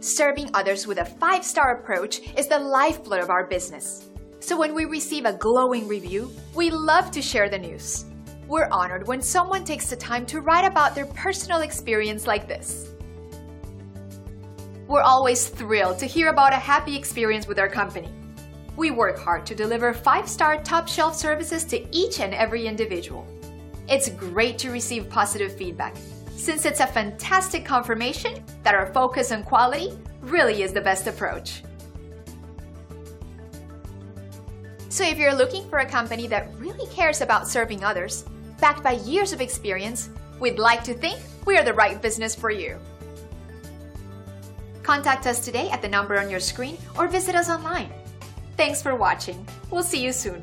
Serving others with a five star approach is the lifeblood of our business. So when we receive a glowing review, we love to share the news. We're honored when someone takes the time to write about their personal experience like this. We're always thrilled to hear about a happy experience with our company. We work hard to deliver five star top shelf services to each and every individual. It's great to receive positive feedback, since it's a fantastic confirmation that our focus on quality really is the best approach. So, if you're looking for a company that really cares about serving others, backed by years of experience, we'd like to think we are the right business for you. Contact us today at the number on your screen or visit us online. Thanks for watching. We'll see you soon.